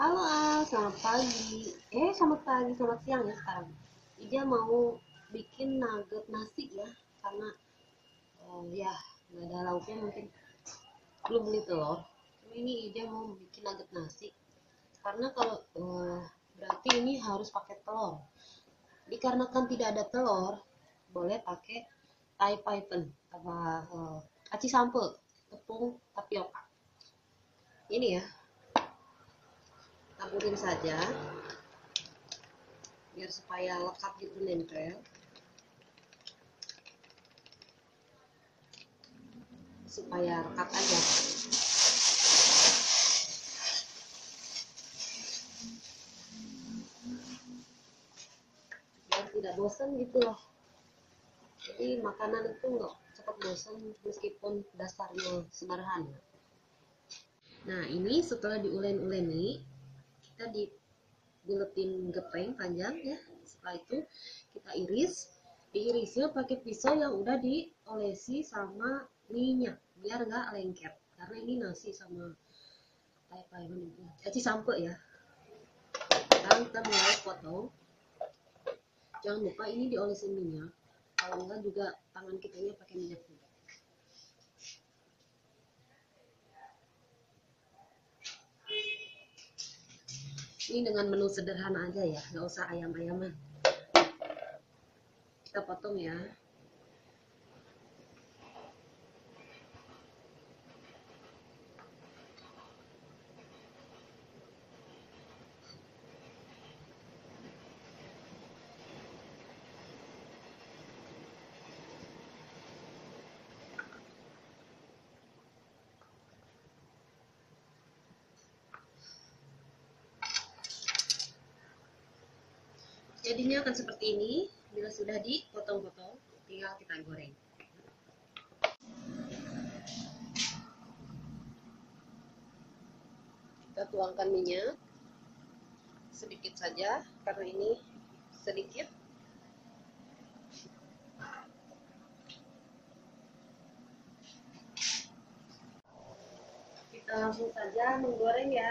Halo Al, selamat pagi. Eh, selamat pagi, selamat siang ya sekarang. Ija mau bikin nugget nasi ya, karena eh, ya nggak ada lauknya mungkin belum beli telur. Ini Ija mau bikin nugget nasi, karena kalau eh, berarti ini harus pakai telur. Dikarenakan tidak ada telur, boleh pakai Thai python apa eh, aci sampo, tepung tapioka. Ini ya, taburin saja biar supaya lekat gitu nempel. Supaya rekat aja. Biar tidak bosan gitu loh. Jadi makanan itu nggak cepat bosan meskipun dasarnya sederhana. Nah ini setelah diulen-uleni kita dibuletin gepeng panjang ya. Setelah itu kita iris. Diirisnya pakai pisau yang udah diolesi sama minyak biar nggak lengket. Karena ini nasi sama apa ini? Aci sampe ya. Sekarang kita mulai potong. Jangan lupa ini diolesin minyak. Kalau enggak juga tangan kitanya pakai minyak juga ini dengan menu sederhana aja ya nggak usah ayam-ayaman kita potong ya jadinya akan seperti ini. Bila sudah dipotong-potong tinggal kita goreng. Kita tuangkan minyak. Sedikit saja karena ini sedikit. Kita langsung saja menggoreng ya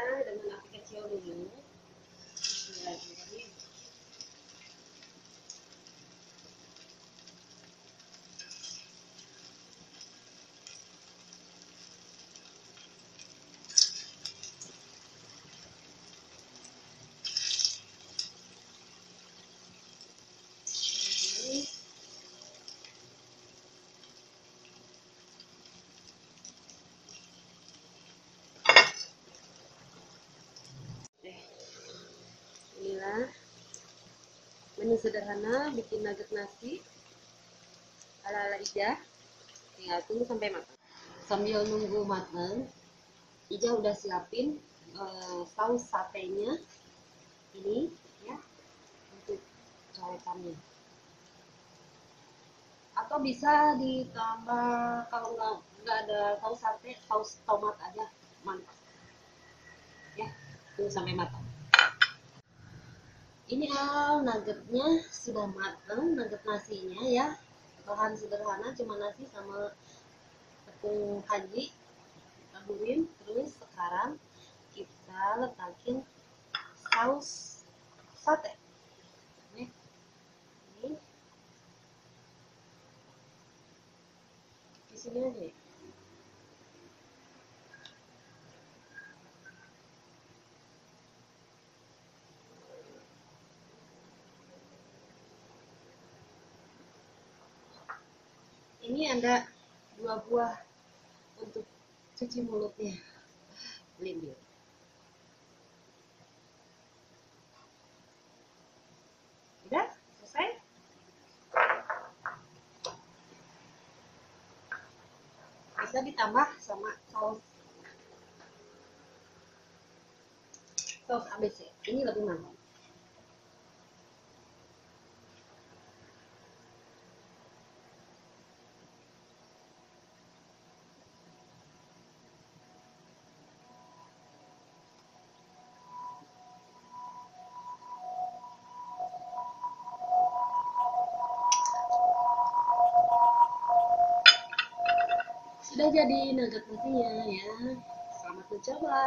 menu sederhana bikin nugget nasi ala ala Ija. Tinggal tunggu sampai matang. Sambil nunggu matang Ija udah siapin uh, saus satenya ini ya untuk coretannya. Atau bisa ditambah kalau nggak nggak ada saus sate saus tomat aja mantap. Ya tunggu sampai matang ini al nuggetnya sudah matang nugget nasinya ya bahan sederhana cuma nasi sama tepung haji taburin terus sekarang kita letakin saus sate ini, ini. di sini aja ya. Ini ada dua buah untuk cuci mulutnya. Belimbing udah? Selesai? Bisa ditambah sama saus. Saus ABC ini lebih mantap sudah jadi nugget nasinya ya. Selamat mencoba